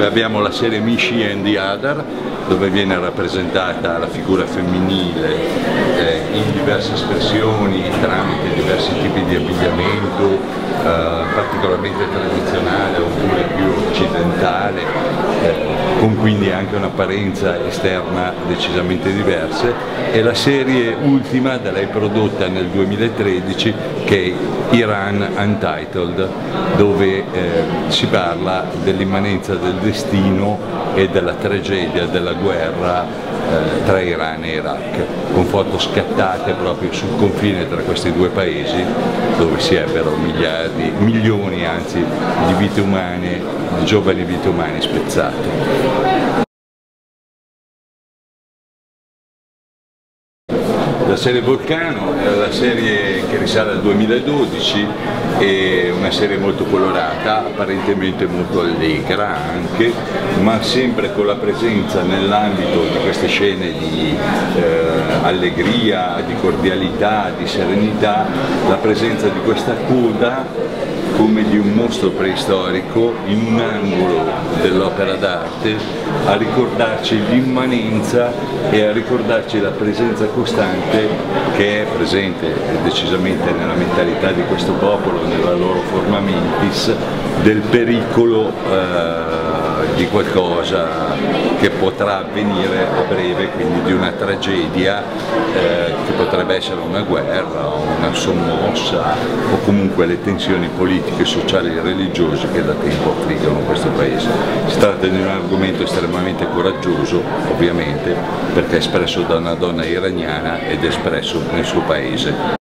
Poi abbiamo la serie Mishi and the Other dove viene rappresentata la figura femminile eh, in diverse espressioni tramite diversi tipi di abbigliamento, eh, particolarmente tradizionale oppure più occidentale, eh, con quindi anche un'apparenza esterna decisamente diverse e la serie ultima da lei prodotta nel 2013 che è Iran Untitled dove eh, si parla dell'immanenza del destino e della tragedia della guerra eh, tra Iran e Iraq, con foto scattate proprio sul confine tra questi due paesi dove si ebbero miliardi, milioni anzi di vite umane, di giovani vite umane spezzate. La serie Vulcano è la serie che risale al 2012, è una serie molto colorata, apparentemente molto allegra anche, ma sempre con la presenza nell'ambito di queste scene di eh, allegria, di cordialità, di serenità, la presenza di questa coda come di un mostro preistorico in un angolo dell'opera d'arte a ricordarci l'immanenza e a ricordarci la presenza costante che è presente decisamente nella mentalità di questo popolo, nella loro forma mentis, del pericolo eh, di qualcosa che potrà avvenire a breve, quindi di una tragedia eh, che potrebbe essere una guerra una sommossa o comunque le tensioni politiche, sociali e religiose che da tempo affliggono questo paese. Si tratta di un argomento estremamente coraggioso, ovviamente, perché è espresso da una donna iraniana ed espresso nel suo paese.